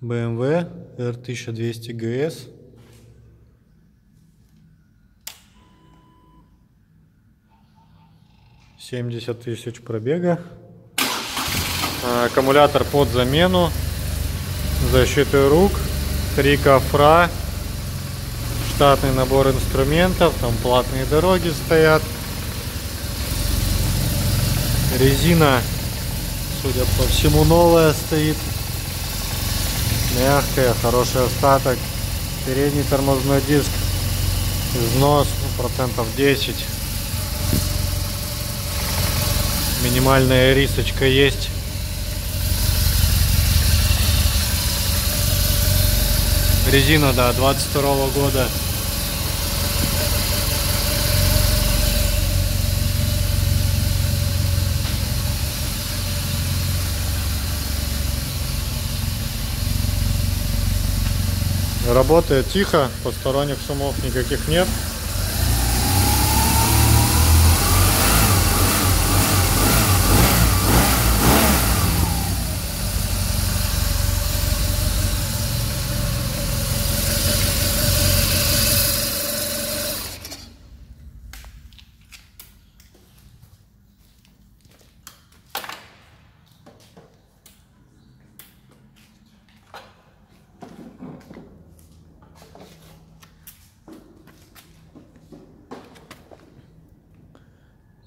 BMW R1200 GS. Семьдесят тысяч пробега. А, Аккумулятор под замену. Защиты рук. Три кофра. Штатный набор инструментов. Там платные дороги стоят. Резина, судя по всему, новая стоит. Мягкая, хороший остаток. Передний тормозной диск. Износ ну, процентов 10. Минимальная рисочка есть. Резина, да, 22 года. Работает тихо, посторонних шумов никаких нет.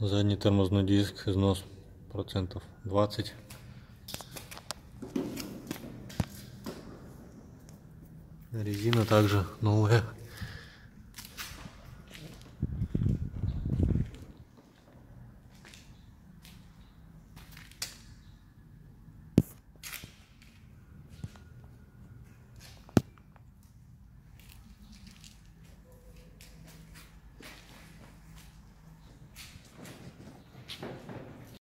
Задний тормозной диск, износ процентов 20. Резина также новая.